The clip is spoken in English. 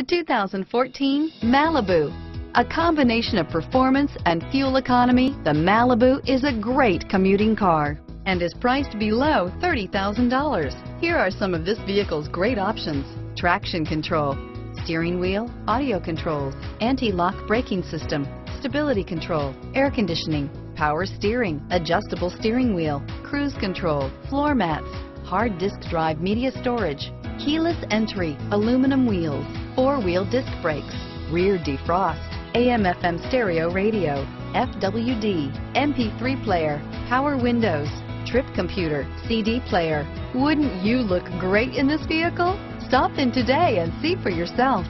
The 2014 Malibu. A combination of performance and fuel economy, the Malibu is a great commuting car and is priced below $30,000. Here are some of this vehicle's great options. Traction control, steering wheel, audio controls, anti-lock braking system, stability control, air conditioning, power steering, adjustable steering wheel, cruise control, floor mats, hard disk drive media storage, keyless entry, aluminum wheels, four-wheel disc brakes, rear defrost, AM FM stereo radio, FWD, MP3 player, power windows, trip computer, CD player. Wouldn't you look great in this vehicle? Stop in today and see for yourself.